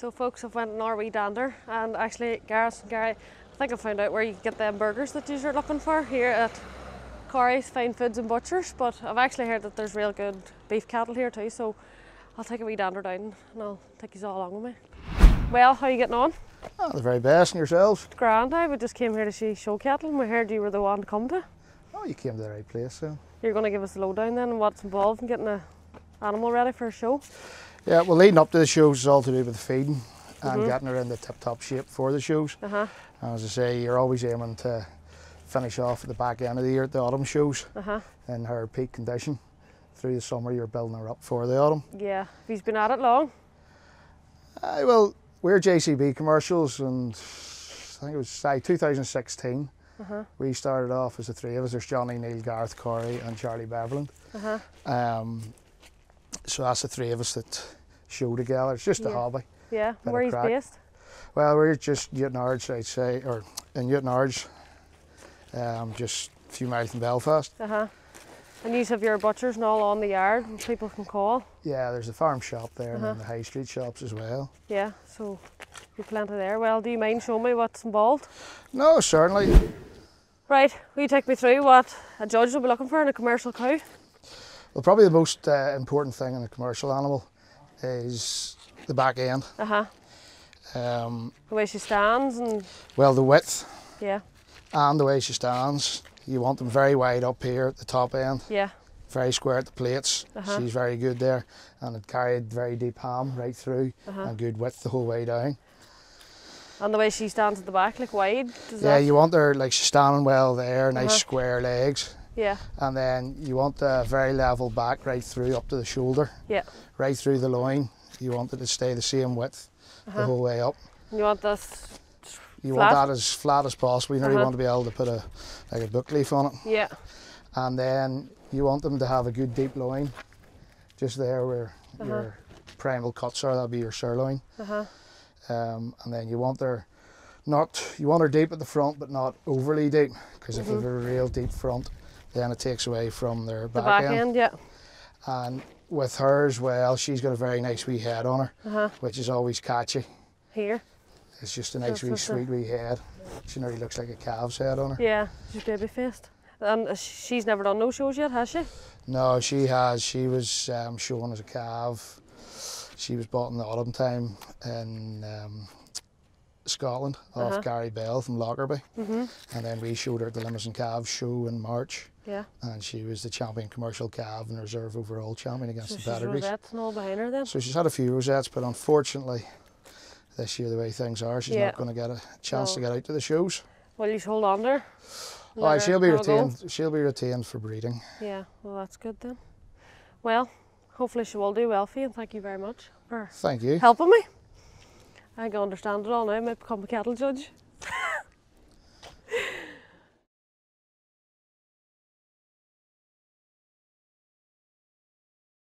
So folks, I've went on our wee dander and actually Gareth and Gary, I think I found out where you get them burgers that you're looking for here at Corrie's Fine Foods and Butchers, but I've actually heard that there's real good beef cattle here too, so I'll take a wee dander down and I'll take you all along with me. Well, how are you getting on? Oh, the very best in yourselves. Grand, I we just came here to see show cattle and we heard you were the one to come to. Oh, you came to the right place, so. You're going to give us a lowdown then and what's involved in getting a animal ready for a show. Yeah, well, leading up to the shows is all to do with the feeding and Mhm. getting her in the tip-top shape for the shows. Uh huh. As I say, you're always aiming to finish off at the back end of the year at the autumn shows Uh huh. in her peak condition. Through the summer, you're building her up for the autumn. Yeah. He's been at it long. Aye, well, we're JCB commercials, and I think it was say 2016. Uh huh. We started off as the three of us. There's Johnny, Neil, Gareth, Corrie, and Charlie Beverland. Uh huh. Um, so that's the three of us that show together. It's just a hobby. Yeah. Where he's based. Well, we're just Newton I'd say, or in Newton um, just a few miles from Belfast. Uh huh. And you have your butchers and all on the yard and people can call. Yeah, there's a farm shop there and Uh-huh. then the high street shops as well. Yeah. So you've plenty there. Well, do you mind showing me what's involved? No, certainly. Right. Will you take me through what a judge will be looking for in a commercial cow? Well, probably the most uh, important thing in a commercial animal is the back end. Uh huh. Um, The way she stands and well, the width yeah. and the way she stands. You want them very wide up here at the top end, Yeah. very square at the plates. Uh-huh. She's very good there, and it carried very deep ham right through Uh-huh. and good width the whole way down. And the way she stands at the back, like wide. Does Yeah, that? you want her like she's standing well there, nice Uh-huh. square legs, Yeah. and then you want the very level back right through up to the shoulder, Yeah. right through the loin. You want it to stay the same width the Uh-huh. whole way up. You want this? You Flat? want that as flat as possible. You know, you Uh-huh. want to be able to put a like a book leaf on it, Yeah. and then you want them to have a good deep loin, just there where Uh-huh. your primal cuts are. That'll be your sirloin, Uh huh. um, and then you want her not you want her deep at the front, but not overly deep, because if Mhm. they've a real deep front, then it takes away from their The back, back end. end. Yeah. And with hers, well, she's got a very nice wee head on her, Uh huh. which is always catchy. Here. It's just a nice wee sweet wee head. She nearly looks like a calf's head on her. Yeah. She's baby faced. And she's never done no shows yet, has she? No, she has. She was um, shown as a calf. She was bought in the autumn time in um, Scotland off Uh-huh. Gary Bell from Lockerbie. Mhm. And then we showed her at the Limousin Calves show in March. Yeah. And she was the champion commercial calf and reserve overall champion against So the she's pedigrees. rosettes and all behind her then. So she's had a few rosettes, but unfortunately, this year the way things are, she's Yeah. not going to get a chance to get out to the shows. Well, you hold on to her. Oh, Let she'll be go. retained. She'll be retained for breeding. Yeah. Well, that's good then. Well, hopefully she will do well for you, and thank you very much for Thank you. helping me. I can understand it all now. I might become a cattle judge.